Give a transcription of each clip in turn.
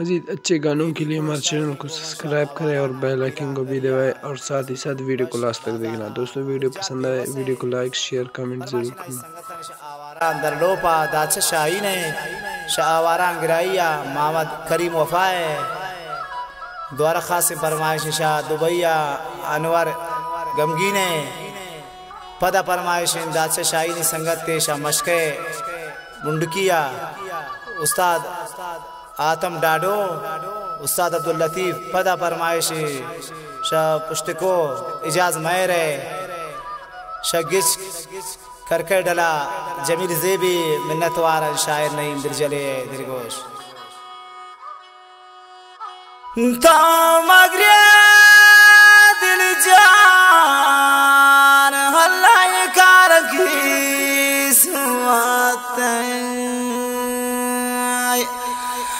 मज़ीद अच्छे गानों के लिए हमारे चैनल को सब्सक्राइब करें और बेल आइकन को भी दबाएँ और साथ ही साथ वीडियो को लास्ट तक देखना। दोस्तों, वीडियो पसंद आए, वीडियो को लाइक, शेयर, कमेंट ज़रूर करना। ने द्वारा फरमाइश शाह दुबैया, अनवर गमगीने पदा फरमाइश ने संगत शाह मशके मुंडकिया, उस्ताद आतम डाडो, उस्ताद अब्दुल लतीफ़, पदा फरमाइशी, शाह पुष्टिको इजाज मैर शिश करके डला जमीर जेबी, मिन्नतवार शायर नहीं दिलजले दिलगोश।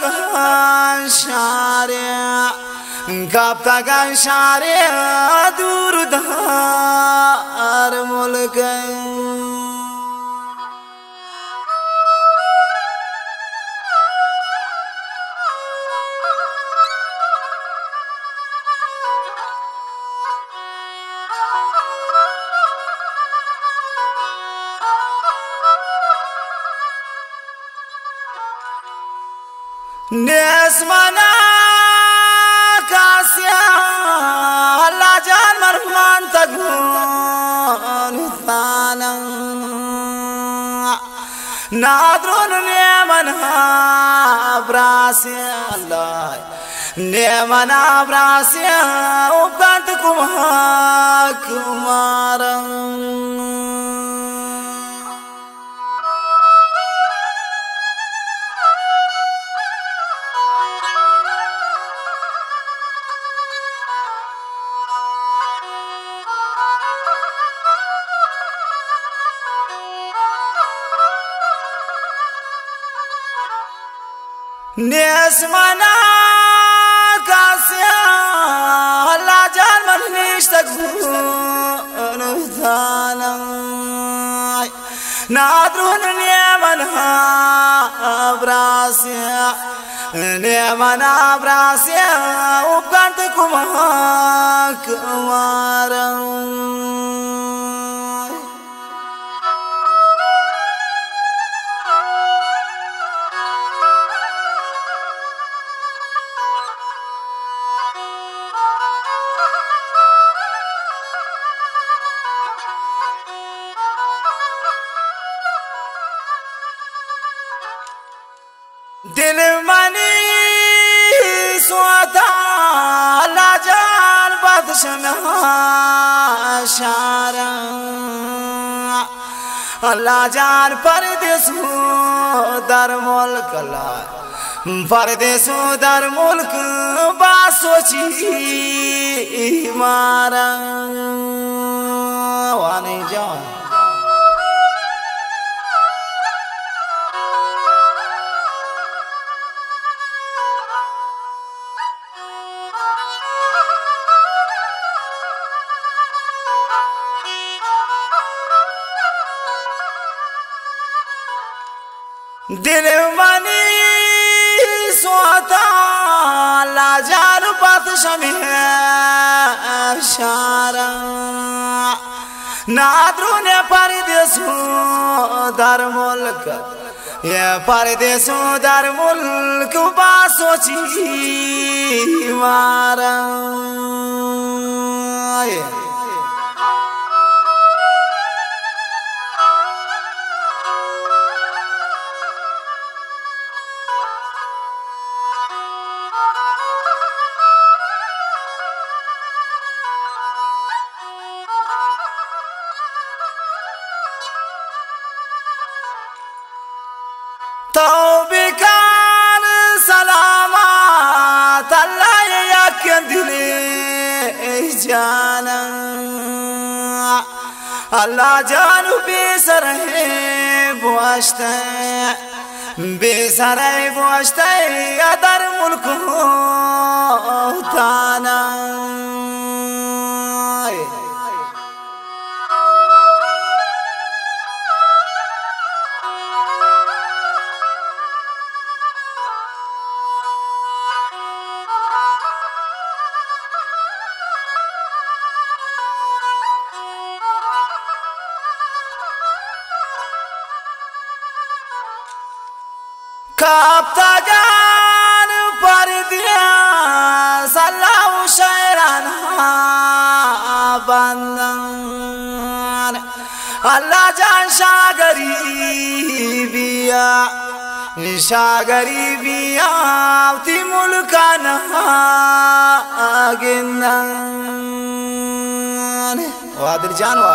gashare gapta gashare durdhar mulkan Nesmana kasya Allah jan marman tagun tanang nadrun nemana brasya Allah nemana brasya Nesmana kasya Allah jan manish takunu thanam Nadrun nyamana brasya Nyamana brasya upkant kumak waram Upkant kumak kumarang दिल money स्वाता लाजान बदशम शारा अल्लाह जान परदेसु दर मुल्क परदेसु दर मुल्क बासोची मारा वाने जान दिल money सोता लाजार शमे शारा नाद्रु ने परदेसु दर मुल्क ये परदेसु दर मुल्क बासोची मारा जाना अल्लाह जानू बेसर है बुआश्ता बेसर है बुआश्ता अदर मुल्क ताना काप्तागान पर दिया सलाम शैरान बंदन। अल्लाह जान शागरी बिया शागरी बिया ती मुल्कान गिंदन। वादिर जानवा